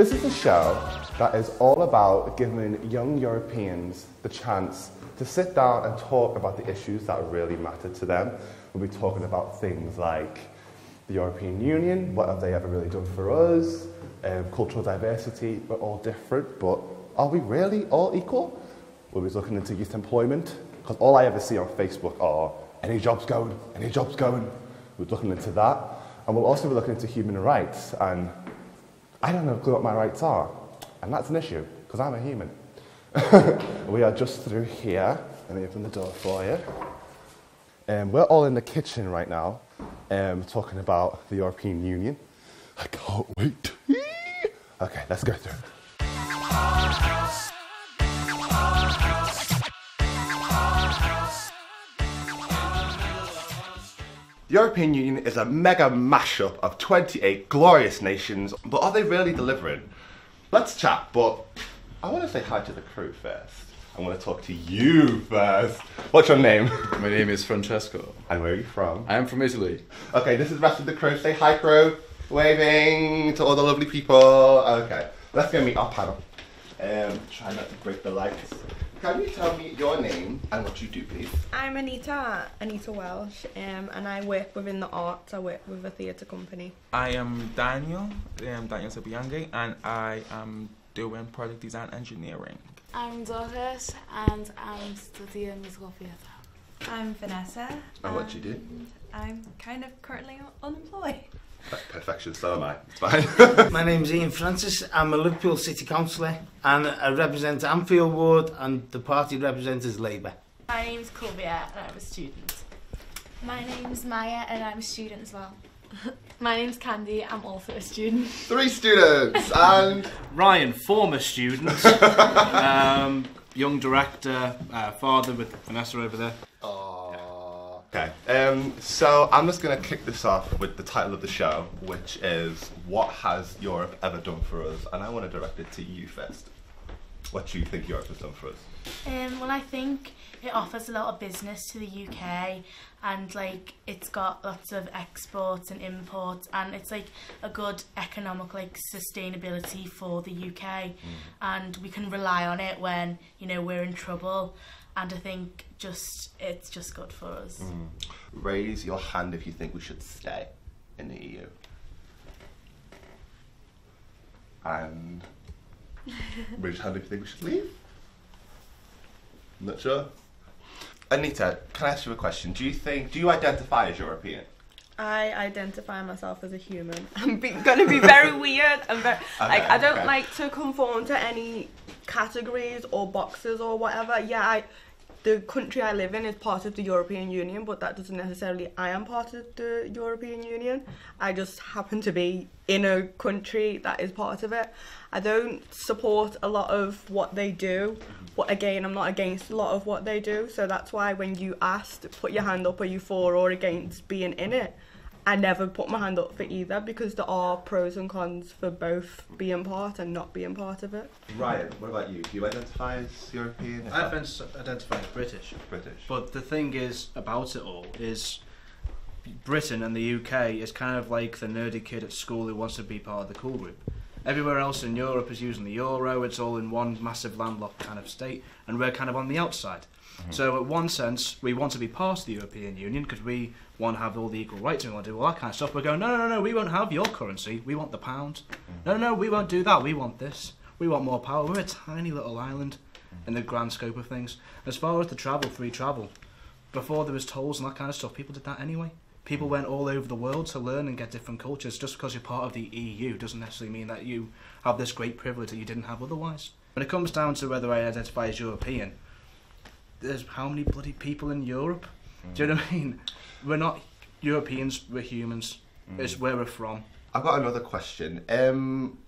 This is a show that is all about giving young Europeans the chance to sit down and talk about the issues that really matter to them. We'll be talking about things like the European Union, what have they ever really done for us, um, cultural diversity, we're all different, but are we really all equal? We'll be looking into youth employment, because all I ever see on Facebook are any jobs going, any jobs going. We're looking into that. And we'll also be looking into human rights, and I don't know what my rights are, and that's an issue, because I'm a human. we are just through here. Let me open the door for you. Um, we're all in the kitchen right now, um, talking about the European Union. I can't wait. okay, let's go through. The European Union is a mega mashup of 28 glorious nations, but are they really delivering? Let's chat, but I want to say hi to the crew first. I want to talk to you first. What's your name? My name is Francesco. And where are you from? I am from Italy. Okay, this is the rest of the crew. Say hi, crew. Waving to all the lovely people. Okay, let's go meet our panel. Um, try not to break the lights. Can you tell me your name and what you do, please? I'm Anita, Anita Welsh, um, and I work within the arts. I work with a theatre company. I am Daniel, I'm Daniel Sabiange, and I am doing product design engineering. I'm Doris and I'm studying musical theatre. I'm Vanessa. And what do you do? I'm kind of currently unemployed. That's perfection, so am I. It's fine. My name's Ian Francis. I'm a Liverpool City Councillor and I represent Anfield Ward and the party represents is Labour. My name's Colbia and I'm a student. My name's Maya and I'm a student as well. My name's Candy, I'm also a student. Three students and Ryan, former student, um, young director, uh, father with Vanessa over there. Okay, um, so I'm just going to kick this off with the title of the show, which is What Has Europe Ever Done for Us? And I want to direct it to you first. What do you think Europe has done for us? Um, well, I think it offers a lot of business to the UK, and like it's got lots of exports and imports, and it's like a good economic like sustainability for the UK, and we can rely on it when you know we're in trouble, and I think just it's just good for us. Mm. Raise your hand if you think we should stay in the EU. And raise your hand if you think we should leave. I'm Not sure. Anita, can I ask you a question? Do you think, do you identify as European? I identify myself as a human. I'm be- going to be very weird and very like I don't okay. like to conform to any categories or boxes or whatever. Yeah, I the country I live in is part of the European Union, but that doesn't necessarily I am part of the European Union. I just happen to be in a country that is part of it. I don't support a lot of what they do, but again, I'm not against a lot of what they do. So that's why when you asked, put your hand up, are you for or against being in it? I never put my hand up for either because there are pros and cons for both being part and not being part of it. Ryan, what about you? Do you identify as European? I identify as British. British. But the thing is about it all is Britain and the UK is kind of like the nerdy kid at school who wants to be part of the cool group. Everywhere else in Europe is using the euro, it's all in one massive landlocked kind of state, and we're kind of on the outside. Mm. So, in one sense, we want to be part of the European Union because we want to have all the equal rights and we want to do all that kind of stuff. We're going, no, no, no, no, we won't have your currency. We want the pound. Mm. No, no, no, we won't do that. We want this. We want more power. We're a tiny little island mm. in the grand scope of things. As far as the travel, free travel, before there was tolls and that kind of stuff, people did that anyway. People went all over the world to learn and get different cultures. Just because you're part of the EU doesn't necessarily mean that you have this great privilege that you didn't have otherwise. When it comes down to whether I identify as European, there's how many bloody people in Europe? Do you know what I mean? We're not Europeans, we're humans. It's where we're from. I've got another question. Um,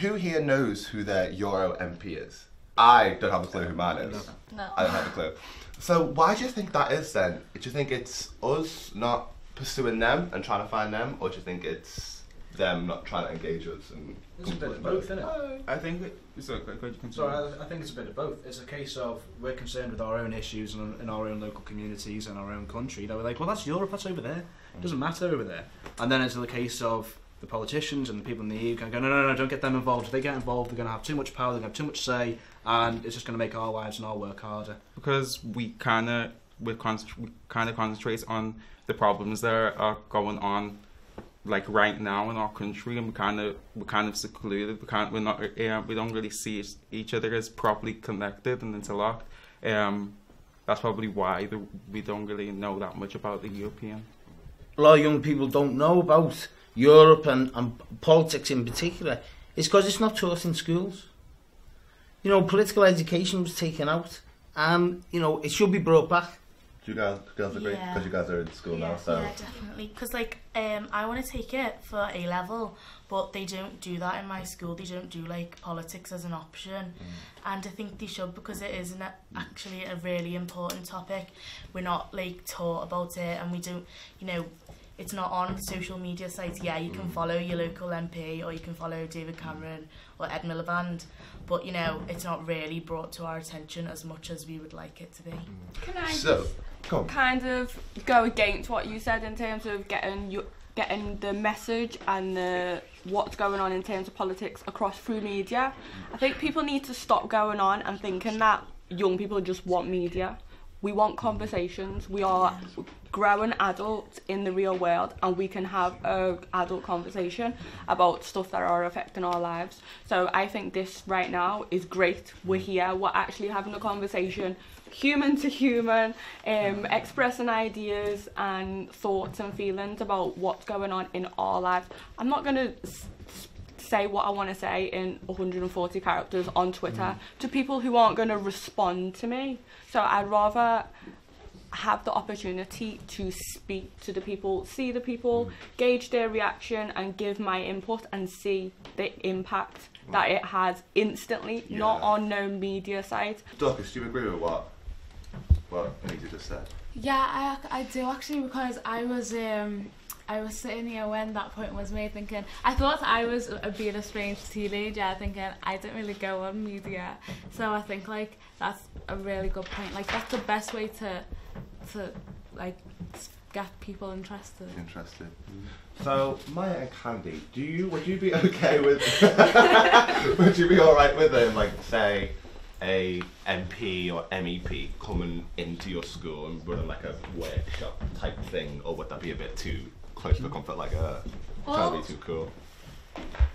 who here knows who their Euro MP is? I don't have a clue who mine is. No. I don't have a clue. So why do you think that is then? Do you think it's us not pursuing them and trying to find them, or do you think it's them not trying to engage us? And It's a bit of both, isn't it? I think it, so, go- go- you can So I, I think it's a bit of both. It's a case of we're concerned with our own issues and in our own local communities and our own country. That we're like, well, that's Europe, that's over there. It doesn't matter over there. And then it's a case of the politicians and the people in the EU can go, no, no, no, don't get them involved. If they get involved, they're going to have too much power, they're going to have too much say, and it's just going to make our lives and our work harder. because we kind of we, concentrate we kind of concentrate on the problems that are going on like right now in our country and we kind of we're kind of secluded we can't we're not we don't really see each- each other as properly connected and interlocked um that's probably why the, we don't really know that much about the European a lot of young people don't know about Europe and, and politics in particular it's because it's not taught in schools. You know, political education was taken out, and you know it should be brought back. Do you guys, girls agree? Yeah. Because you guys are in school now, so. Yeah, definitely. Because like, um, I want to take it for A level, but they don't do that in my school. They don't do like politics as an option, mm. and I think they should because it is an, actually a really important topic. We're not like taught about it, and we don't, you know. It's not on social media sites. Yeah, you can mm. follow your local MP or you can follow David mm. Cameron or Ed Miliband, but you know it's not really brought to our attention as much as we would like it to be. Can I So, come on. Kind of go against what you said in terms of getting you getting the message and the what's going on in terms of politics across through media. I think people need to stop going on and thinking that young people just want media. We want conversations. We are growing adults in the real world and we can have a adult conversation about stuff that are affecting our lives. So I think this right now is great. We're here, we're actually having a conversation human to human, um, expressing ideas and thoughts and feelings about what's going on in our lives. I'm not going to s- say what I want to say in 140 characters on Twitter to people who aren't going to respond to me. So I'd rather have the opportunity to speak to the people, see the people, gauge their reaction, and give my input and see the impact that it has instantly, not on no media site. Dorcas, do you agree with what, what Anita just said? Yeah, I, I do actually because I was um I was sitting here when that point was made thinking I thought I was a, being a strange teenager thinking I don't really go on media. So I think like that's a really good point. Like that's the best way to to like get people interested. Interested. Mm. So, Maya and Candy, do you would you be okay with would you be alright with them like say a MP or MEP coming into your school and running like a workshop type thing, or would that be a bit too close to comfort like a trying to Well- be too cool?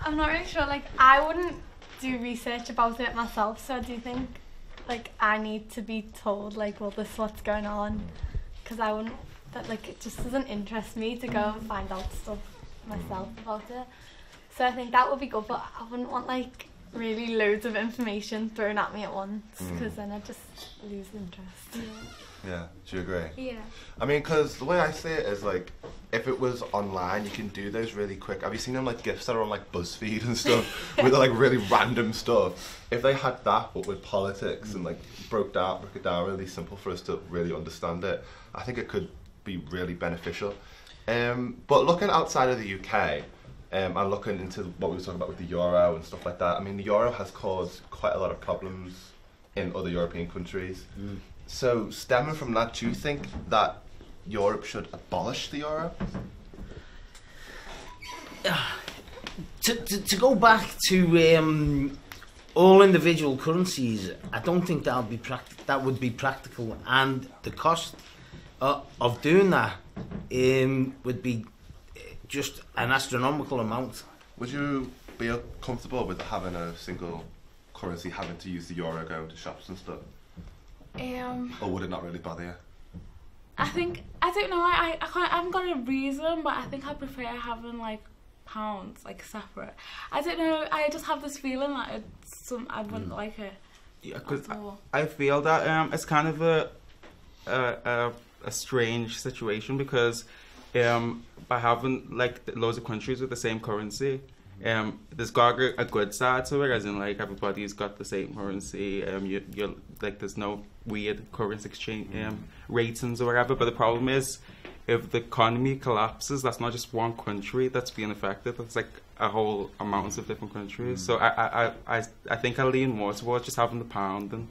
I'm not really sure. Like, I wouldn't do research about it myself, so I do you think, like, I need to be told, like, well, this is what's going on? Because I wouldn't, that, like, it just doesn't interest me to go and find out stuff myself about it. So I think that would be good, but I wouldn't want, like, really loads of information thrown at me at once, Mm. because then I just lose interest. Yeah, yeah. do you agree? Yeah. I mean, because the way I see it is like, if it was online, you can do those really quick. Have you seen them like gifs that are on like BuzzFeed and stuff, with like really random stuff? If they had that, but with politics and like broke down, broke it down really simple for us to really understand it, I think it could be really beneficial. Um, but looking outside of the UK, um, and looking into what we were talking about with the euro and stuff like that, I mean, the euro has caused quite a lot of problems in other European countries. So, stemming from that, do you think that Europe should abolish the euro? to, to, to go back to um, all individual currencies, I don't think that would be pract- that would be practical, and the cost uh, of doing that um, would be uh, just an astronomical amount. Would you be comfortable with having a single currency, having to use the euro going to shops and stuff? Um, Or would it not really bother you? I think I don't know. I I, I, can't, I haven't got a reason, but I think I prefer having like pounds like separate. I don't know. I just have this feeling that it's some I wouldn't like it. Yeah, because at all. I feel that um, it's kind of a a, a, a strange situation because um, by having like loads of countries with the same currency, um, there's got a a good side to it, as in like everybody's got the same currency. Um, you you like there's no weird currency exchange um, ratings or whatever. But the problem is. If the economy collapses, that's not just one country that's being affected. That's like a whole amounts of different countries. So I, I, I, I, I think I lean more towards just having the pound than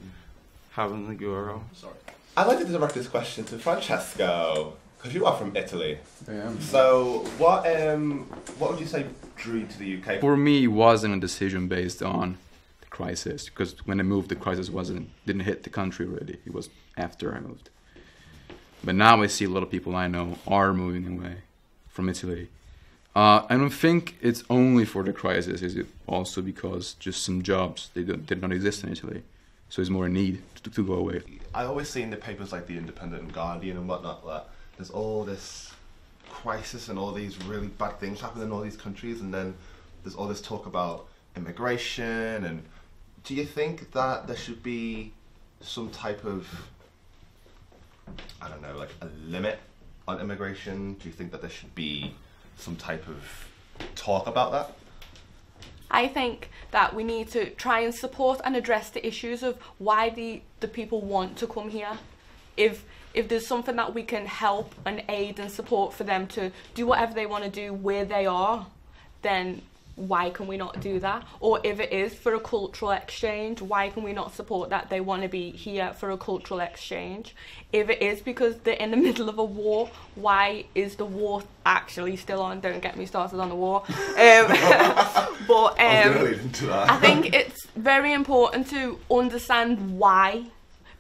having the euro. Sorry. I'd like to direct this question to Francesco. Because you are from Italy. I am. So, what um, what would you say drew you to the UK? For me, it wasn't a decision based on the crisis because when I moved, the crisis wasn't didn't hit the country really. It was after I moved. But now I see a lot of people I know are moving away from Italy. Uh, I don't think it's only for the crisis. Is it also because just some jobs they don't, did not exist in Italy, so it's more a need to, to go away. I always see in the papers like the Independent and Guardian and whatnot that there's all this crisis and all these really bad things happening in all these countries, and then there's all this talk about immigration. And do you think that there should be some type of I don't know, like a limit on immigration? Do you think that there should be some type of talk about that? I think that we need to try and support and address the issues of why the, the people want to come here. If if there's something that we can help and aid and support for them to do whatever they want to do where they are, then why can we not do that? Or if it is for a cultural exchange, why can we not support that they want to be here for a cultural exchange? If it is because they're in the middle of a war, why is the war actually still on? Don't get me started on the war. Um, but um, gonna lead into that. I think it's very important to understand why,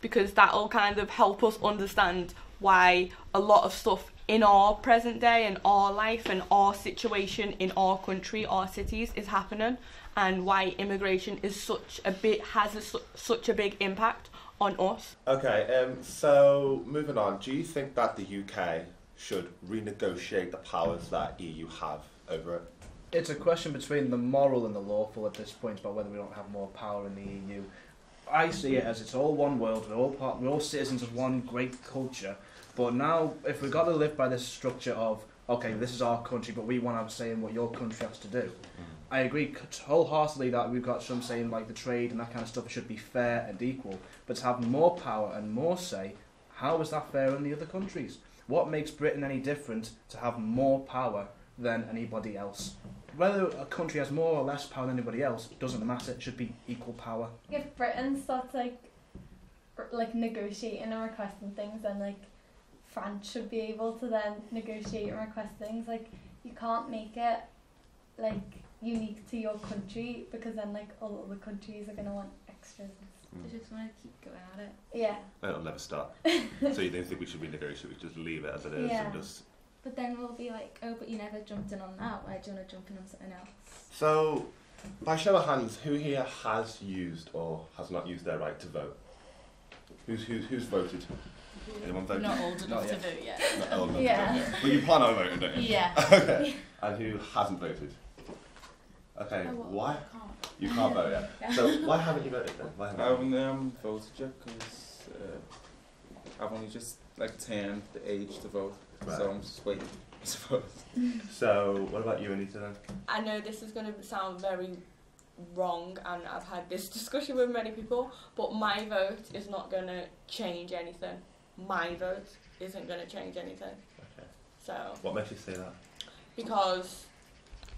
because that'll kind of help us understand why a lot of stuff in our present day and our life and our situation in our country, our cities is happening, and why immigration is such a bit has a, such a big impact on us. Okay, um, so moving on, do you think that the UK should renegotiate the powers that EU have over it? It's a question between the moral and the lawful at this point about whether we don't have more power in the EU. I see it as it's all one world. We're all part. We're all citizens of one great culture. But now, if we've got to live by this structure of okay, this is our country, but we want to have a say in what your country has to do. Mm. I agree wholeheartedly that we've got some saying like the trade and that kind of stuff should be fair and equal. But to have more power and more say, how is that fair in the other countries? What makes Britain any different to have more power than anybody else? Whether a country has more or less power than anybody else doesn't matter. It should be equal power. If Britain starts like like negotiating and requesting things, then like France should be able to then negotiate and request things. Like you can't make it like unique to your country because then like all other countries are gonna want extras. Mm. I just want to keep going at it. Yeah. It'll never start. so you don't think we should renegotiate? We should just leave it as it is Yeah. and just. But then we'll be like, oh, but you never jumped in on that. Why do you want to jump in on something else? So, by show of hands, who here has used or has not used their right to vote? Who's who's who's voted? Anyone voted? Not old enough Not to vote yet. Not old enough to Yeah. vote yet. But you plan on voting, don't you? Yeah. okay. And who hasn't voted? Okay. Oh, what? Why? I can't. You can't vote yet. Yeah. So why haven't you voted then? Why I haven't you? haven't um, voted yet because uh, I've only just like turned the age to vote, Right. so I'm just waiting to vote. So what about you, Anita? Then? I know this is going to sound very wrong, and I've had this discussion with many people, but my vote is not going to change anything. My vote isn't going to change anything. Okay. So, What makes you say that? because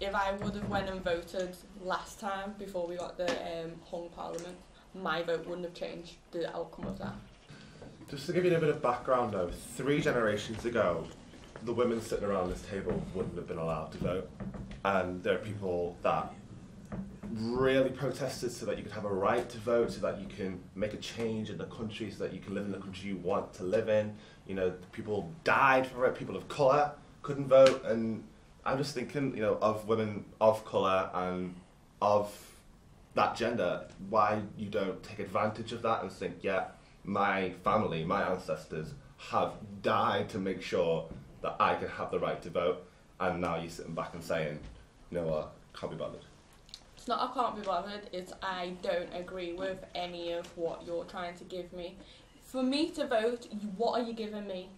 if I would have went and voted last time before we got the um, hung parliament, my vote wouldn't have changed the outcome of that. Just to give you a bit of background though, three generations ago, the women sitting around this table wouldn't have been allowed to vote. And there are people that really protested so that you could have a right to vote, so that you can make a change in the country, so that you can live in the country you want to live in. You know, people died for it, people of colour couldn't vote, and I'm just thinking, you know, of women of colour and of that gender, why you don't take advantage of that and think, yeah, my family, my ancestors have died to make sure that I can have the right to vote, and now you're sitting back and saying, you know what, can't be bothered. It's not I can't be bothered, it's I don't agree with any of what you're trying to give me. For me to vote, what are you giving me?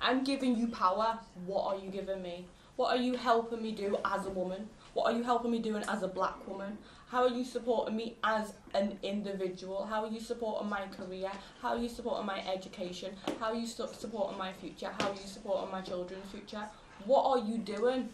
I'm giving you power, what are you giving me? What are you helping me do as a woman? What are you helping me doing as a black woman? How are you supporting me as an individual? How are you supporting my career? How are you supporting my education? How are you su- supporting my future? How are you supporting my children's future? What are you doing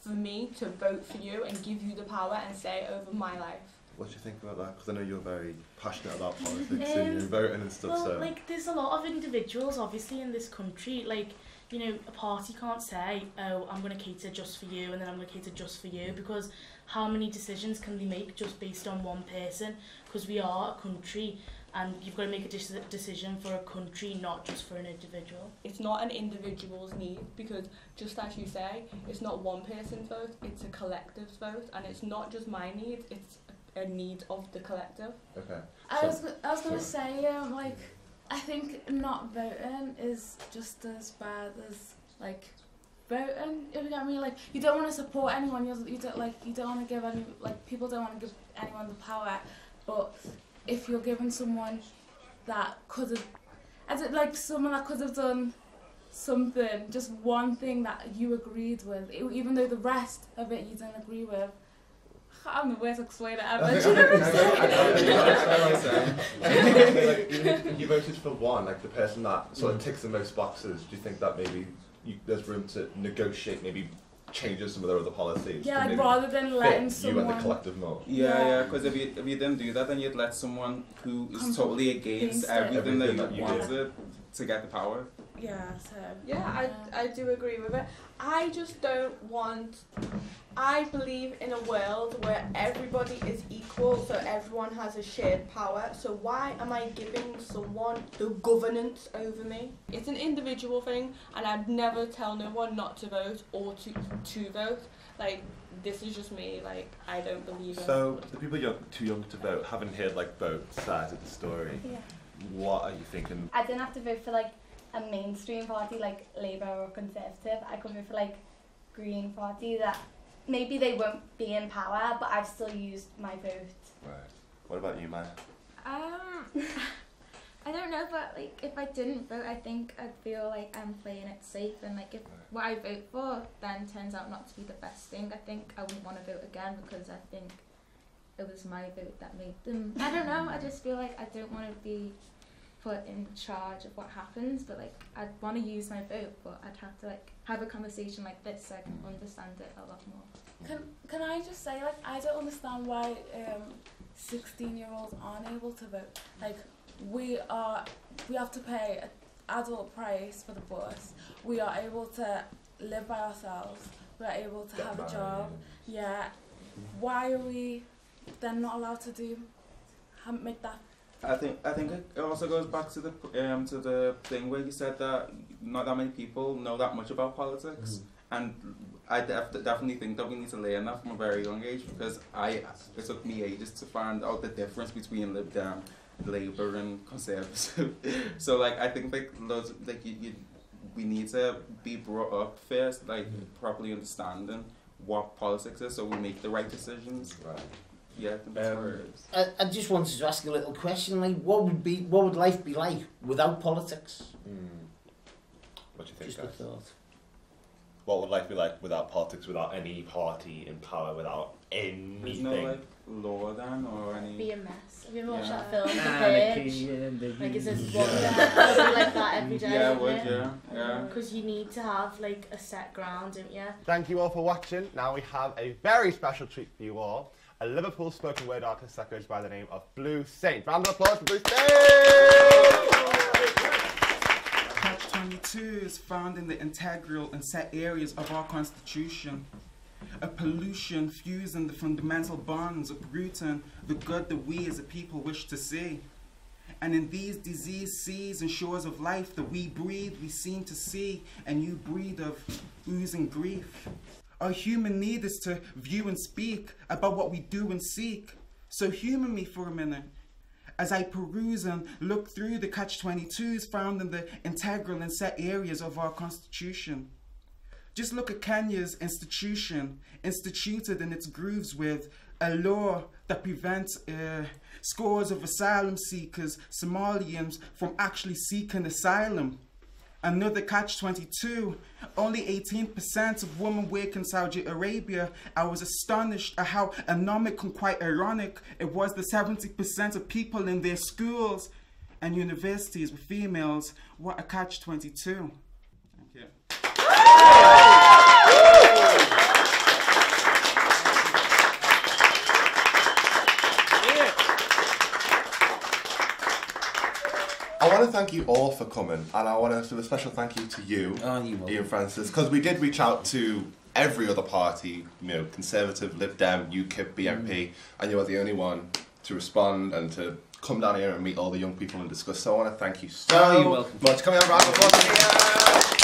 for me to vote for you and give you the power and say over my life? What do you think about that? Because I know you're very passionate about politics Um, and you're voting and stuff. Well, so like there's a lot of individuals obviously in this country. Like you know, a party can't say, oh, I'm going to cater just for you and then I'm going to cater just for you because how many decisions can they make just based on one person? Because we are a country and you've got to make a dec- decision for a country, not just for an individual. It's not an individual's need because, just as you say, it's not one person's vote, it's a collective's vote, and it's not just my needs, it's a need of the collective. Okay. I So- was, I was gonna say, um, like, I think not voting is just as bad as like voting. If you get me, like, you don't want to support anyone. You you don't like you don't want to give any like people don't want to give anyone the power. But if you're giving someone that could have, as like someone that could have done something, just one thing that you agreed with, even though the rest of it you don't agree with. I don't know where to explain it ever. Do you know what I'm saying? like, even if you voted for one, like the person that sort of ticks the most boxes, do you think that maybe you, there's room to negotiate, maybe changes some of their other policies? Yeah, like rather than fit letting you and the collective more. Yeah, Yeah. yeah, because if you if you didn't do that, then you'd let someone who is Come totally against against everything, Everything that that you you wanted to get the power. Yeah, so. Yeah, I, I do agree with it. I just don't want. I believe in a world where everybody is equal, so everyone has a shared power. So why am I giving someone the governance over me? It's an individual thing, and I'd never tell no one not to vote or to to vote. Like this is just me. Like I don't believe in. So the people young, too young to vote haven't heard like both sides of the story. Yeah. What are you thinking? I didn't have to vote for like a mainstream party like Labour or Conservative. I could vote for like Green Party that maybe they won't be in power, but I've still used my vote. Right. What about you, Maya? Um, I don't know, but like if I didn't vote, I think I'd feel like I'm playing it safe, and like if what I vote for then turns out not to be the best thing, I think I wouldn't want to vote again because I think it was my vote that made them. I don't know. I just feel like I don't want to be put in charge of what happens, but like I'd want to use my vote, but I'd have to like have a conversation like this so I can understand it a lot more. Can Can I just say, like, I don't understand why um, sixteen-year-olds aren't able to vote. Like, we are, we have to pay an adult price for the bus. We are able to live by ourselves. We are able to Get have a job. Yeah. Why are we then not allowed to do, ha- make that? I think I think it also goes back to the um to the thing where you said that not that many people know that much about politics, and I def- definitely think that we need to learn that from a very young age because I it took me ages to find out the difference between Lib Dem, Labour, and Conservative. so like I think like loads like you, you we need to be brought up first, like properly understanding what politics is, so we make the right decisions. Right. Yeah, I Um, where. I, I just wanted to ask a little question, like, what would be, what would life be like without politics? What do you think, Just a guys? thought. What would life be like without politics, without any party in power, without anything? There's no like law then or any. Be a mess. Have you ever watched Yeah. that film, The Purge? Like, it's this one that would like that every day. Yeah, it would, yeah, yeah. Because you need to have like a set ground, don't you? Thank you all for watching. Now we have a very special treat for you all. A Liverpool spoken word artist that goes by the name of Blue Saint. Round of applause for Blue Saint! Catch 22 is found in the integral and set areas of our Constitution. A pollution fusing the fundamental bonds, uprooting the good that we as a people wish to see. And in these diseased seas and shores of life that we breathe, we seem to see a new breed of oozing grief. Our human need is to view and speak about what we do and seek. So humour me for a minute as I peruse and look through the catch 22s found in the integral and set areas of our constitution. Just look at Kenya's institution, instituted in its grooves with a law that prevents uh, scores of asylum seekers, Somalians, from actually seeking asylum. Another catch 22 only 18% of women work in Saudi Arabia. I was astonished at how anomic and quite ironic it was that 70% of people in their schools and universities were females. What a catch 22. Thank you. I want to thank you all for coming, and I want to give a special thank you to you, Oh, you. Ian Francis, because we did reach out to every other party, you know, Conservative, Lib Dem, UKIP, BNP, mm. and you are the only one to respond and to come down here and meet all the young people and discuss. So I want to thank you so Oh, you're welcome. much. Come on, round of applause.